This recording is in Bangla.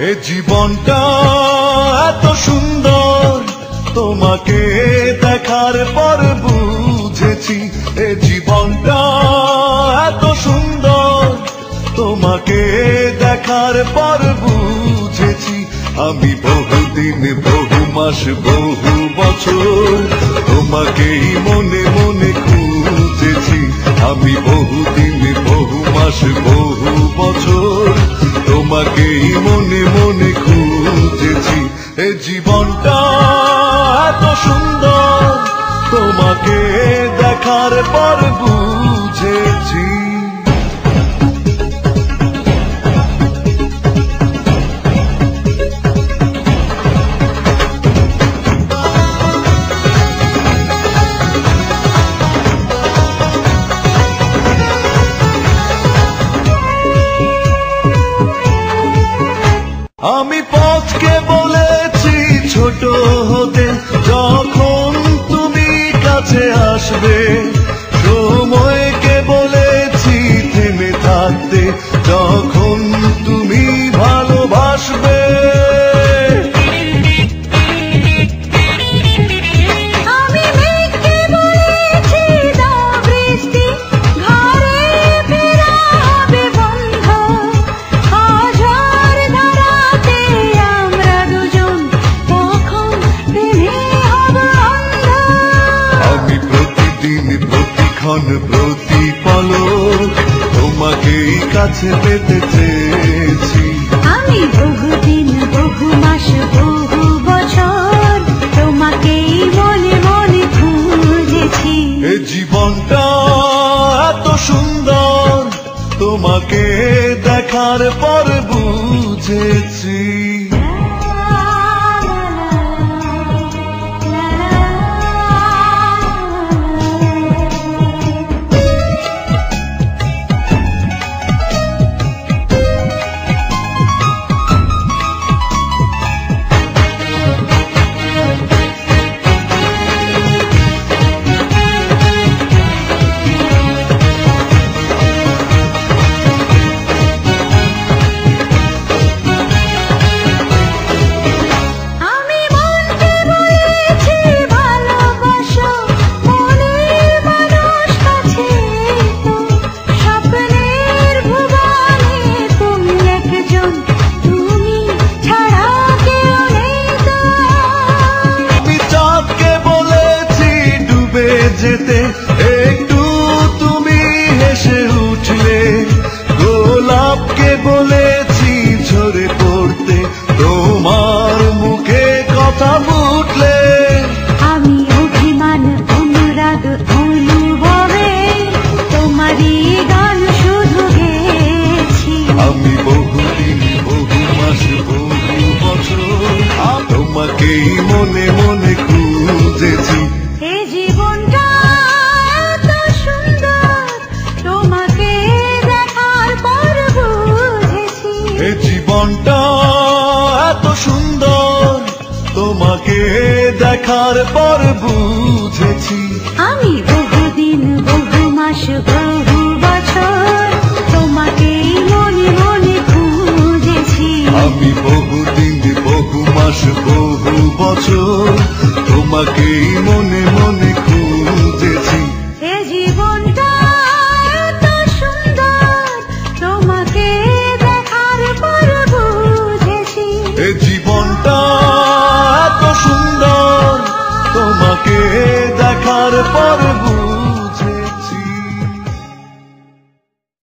জীবনটা এত সুন্দর, তোমাকে দেখার পর বুঝেছি, এ জীবনটা এত সুন্দর, তোমাকে দেখার পর বুঝেছি, আমি বহুদিন, বহু মাস, বহু বছর তোমাকেই মনে মনে খুঁজেছি, আমি বহুদিন, বহু মাস, বহু বছর তোমাকেই মনে মনে খুঁজেছি। এ জীবনটা এত সুন্দর তোমাকে দেখার পর বুঝেছি আমি পথকে বলেছি ছোট হতে যখন তুমি কাছে আসবে সময়কে বলেছি থেমে থাকতে যখন প্রতিক্ষণ প্রতিপলক তোমাকেই কাছে পেতে এ জীবনটা এত সুন্দর তোমাকে দেখার পর বুঝেছি। আমি বহুদিন বহু মাস বহু বছর তোমাকেই মনে মনে খুঁজেছি। আমি বহুদিন বহু মাস বহু বছর তোমাকেই মনে মনে এত